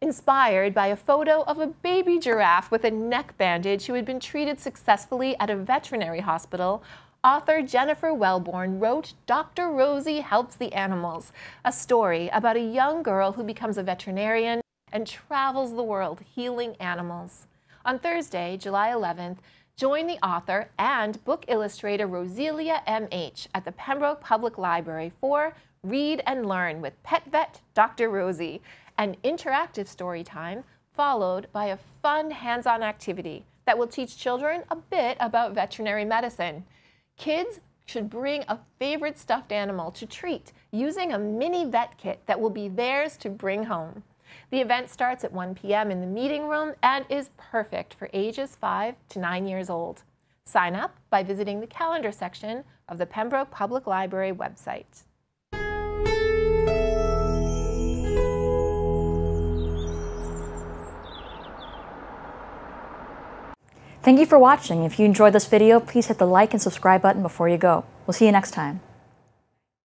Inspired by a photo of a baby giraffe with a neck bandage who had been treated successfully at a veterinary hospital, author Jennifer Welborn wrote Dr. Rosie Helps the Animals, a story about a young girl who becomes a veterinarian and travels the world healing animals. On Thursday, July 11th, join the author and book illustrator Rozillia M.H. at the Pembroke Public Library for Read and Learn with Pet Vet Dr. Rosie, an interactive story time followed by a fun hands-on activity that will teach children a bit about veterinary medicine. Kids should bring a favorite stuffed animal to treat using a mini vet kit that will be theirs to bring home. The event starts at 1 p.m. in the meeting room and is perfect for ages 5 to 9 years old. Sign up by visiting the calendar section of the Pembroke Public Library website. Thank you for watching. If you enjoyed this video, please hit the like and subscribe button before you go. We'll see you next time.